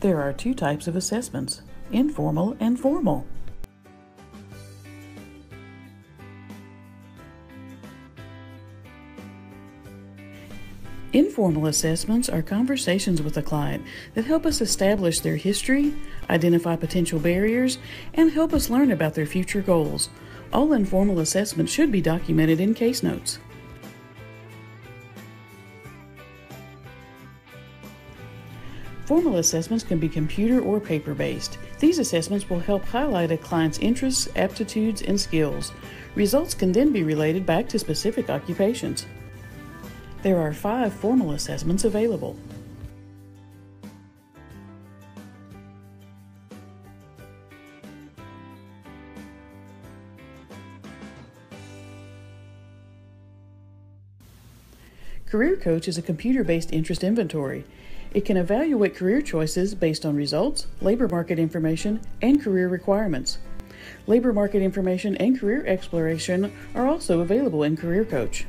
There are two types of assessments informal and formal. Informal assessments are conversations with a client that help us establish their history, identify potential barriers, and help us learn about their future goals. All informal assessments should be documented in case notes. Formal assessments can be computer or paper based. These assessments will help highlight a client's interests, aptitudes, and skills. Results can then be related back to specific occupations. There are five formal assessments available. Career Coach is a computer based interest inventory. It can evaluate career choices based on results, labor market information, and career requirements. Labor market information and career exploration are also available in Career Coach.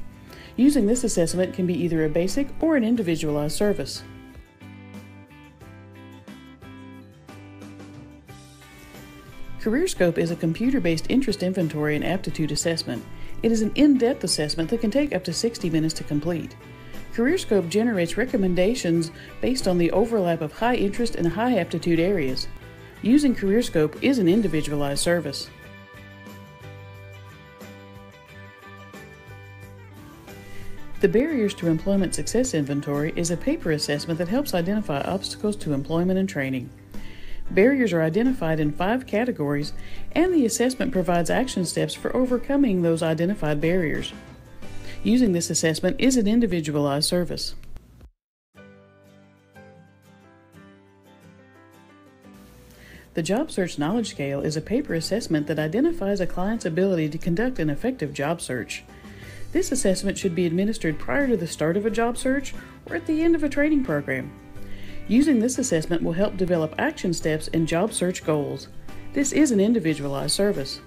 Using this assessment can be either a basic or an individualized service. CareerScope is a computer based interest inventory and aptitude assessment. It is an in depth assessment that can take up to 60 minutes to complete. CareerScope generates recommendations based on the overlap of high interest and high aptitude areas. Using CareerScope is an individualized service. The Barriers to Employment Success Inventory is a paper assessment that helps identify obstacles to employment and training. Barriers are identified in five categories, and the assessment provides action steps for overcoming those identified barriers. Using this assessment is an individualized service. The Job Search Knowledge Scale is a paper assessment that identifies a client's ability to conduct an effective job search. This assessment should be administered prior to the start of a job search or at the end of a training program. Using this assessment will help develop action steps and job search goals. This is an individualized service.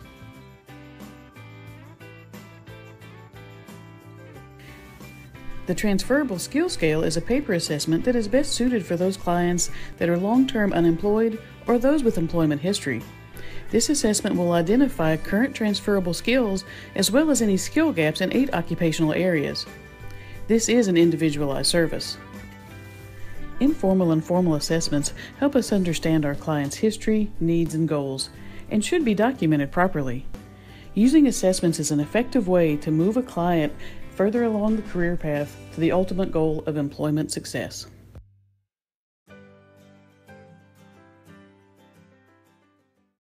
The Transferable Skill Scale is a paper assessment that is best suited for those clients that are long term unemployed or those with employment history. This assessment will identify current transferable skills as well as any skill gaps in eight occupational areas. This is an individualized service. Informal and formal assessments help us understand our client's history, needs, and goals, and should be documented properly. Using assessments is an effective way to move a client further along the career path to the ultimate goal of employment success.